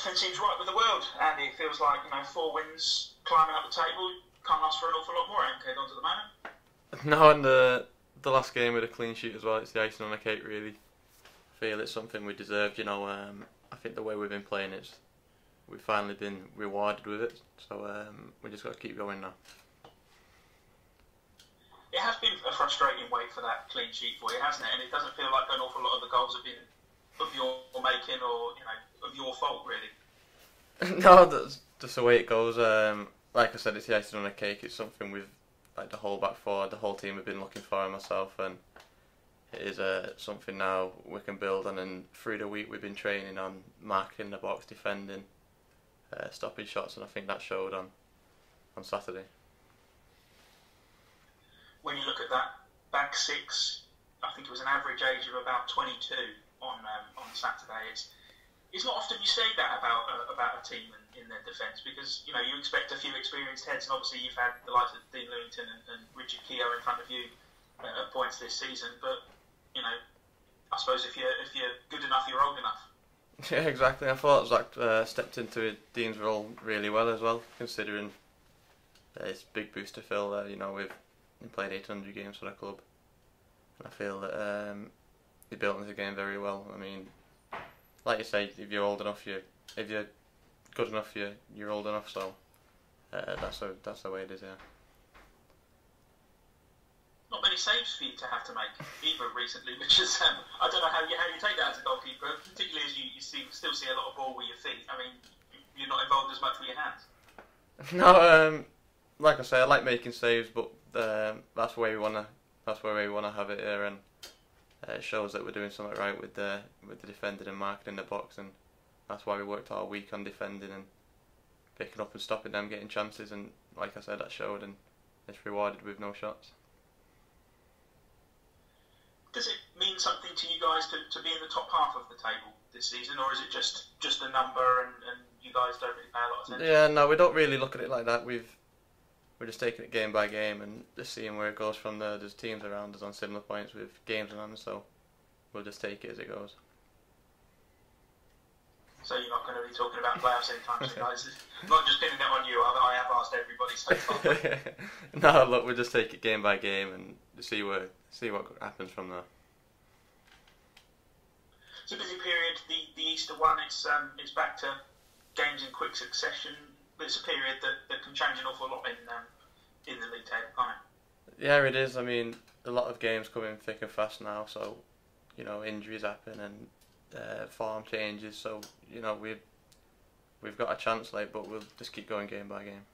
everything seems right with the world, Andy. It feels like you know four wins, climbing up the table. Can't ask for an awful lot more, MK Dons at the moment. No, and the the last game with a clean sheet as well. It's the icing on the cake, really. I feel it's something we deserved. You know, um, I think the way we've been playing, it's we've finally been rewarded with it. So um, we just got to keep going now. It has been a frustrating wait for that clean sheet for you, hasn't it? And it doesn't feel like an awful lot of the goals have been of your making or you know of your fault, really. no, that's just the way it goes. Um, like I said, it's the icing on the cake. It's something we've like the whole back four, the whole team have been looking for, and myself, and it is uh, something now we can build on. And through the week, we've been training on marking the box, defending, uh, stopping shots, and I think that showed on on Saturday. When you look at that back six, I think it was an average age of about 22 on um, on Saturday. It's it's not often you say that about uh, about a team in, in their defence because you know you expect a few experienced heads, and obviously you've had the likes of Dean Lewington and, and Richard Keogh in front of you uh, at points this season. But you know, I suppose if you're if you're good enough, you're old enough. Yeah, exactly. I thought Zach uh, stepped into Dean's role really well as well, considering uh, it's big boost to fill there. You know, we've played 800 games for the club, and I feel that um, he built into the game very well. I mean, like you say, if you're old enough, you if you're good enough, you you're old enough. So uh, that's a, that's the way it is. Yeah. Not many saves for you to have to make either recently, which is um, I don't know how you how you take that as a goalkeeper, particularly as you, you see, still see a lot of ball with your feet. I mean, you're not involved as much with your hands. No, um, like I say, I like making saves, but um, that's where we wanna that's where we wanna have it here, and it shows that we're doing something right with the with the defending and marking in the box, and that's why we worked all week on defending and picking up and stopping them getting chances. And like I said, that showed, and it's rewarded with no shots. Does it mean something to you guys to, to be in the top half of the table this season, or is it just just a number and, and you guys don't really pay a lot of attention? Yeah, no, we don't really look at it like that. We've we're just taking it game by game and just seeing where it goes from there. There's teams around us on similar points with games on, so we'll just take it as it goes. So you're not going to be talking about playoffs anytime soon, guys. not just pinning it on you. I, I have asked everybody so far. no, look, we'll just take it game by game and see where see what happens from there. It's a busy period. The the Easter one, it's um, it's back to games in quick succession it's a period that, that can change an awful lot in um, in the league table, can't it? Yeah, it is. I mean, a lot of games coming thick and fast now, so you know injuries happen and uh, form changes. So you know we've we've got a chance, like, but we'll just keep going game by game.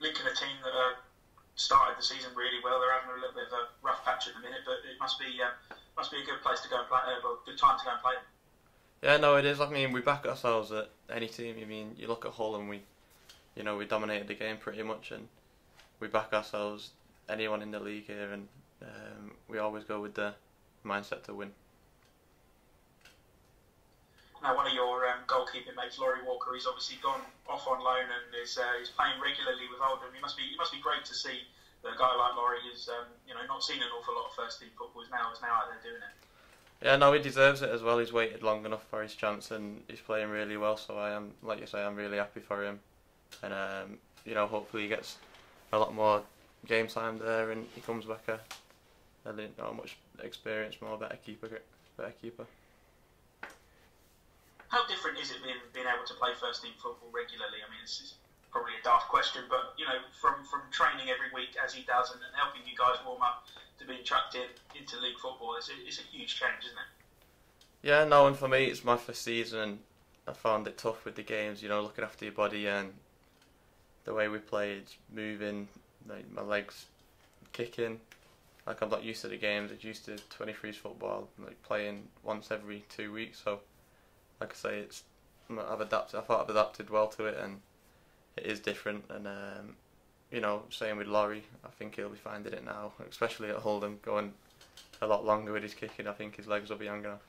Lincoln, a team that uh, started the season really well, they're having a little bit of a rough patch at the minute, but it must be uh, must be a good place to go and play. Uh, well, good time to go and play. Yeah, no, it is. I mean, we back ourselves at any team. I mean, you look at Hull and we, you know, we dominated the game pretty much, and we back ourselves anyone in the league here, and um, we always go with the mindset to win. Now, one of your um, goalkeeping mates, Laurie Walker, he's obviously gone off on loan and is uh, is playing regularly with Oldham. It must be it must be great to see that a guy like Laurie is um, you know not seen an awful lot of first team football is now is now out there doing it. Yeah, no, he deserves it as well. He's waited long enough for his chance, and he's playing really well. So I am, like you say, I'm really happy for him, and um, you know, hopefully he gets a lot more game time there, and he comes back a, a not much experienced, more better keeper, better keeper. How different is it being being able to play first team football regularly? I mean, this is probably a daft question, but you know, from from training every week as he does, and, and helping you guys warm up to chucked in into league football, it's a, it's a huge change, isn't it? Yeah, no, and for me, it's my first season, and I found it tough with the games. You know, looking after your body and the way we played, moving, like my legs kicking. Like I'm not used to the games. I'm used to 23s football, like playing once every two weeks. So, like I say, it's I've adapted. I thought I've adapted well to it, and it is different. And um, you know, same with Laurie. I think he'll be finding it now, especially at Oldham, going a lot longer with his kicking. I think his legs will be young enough.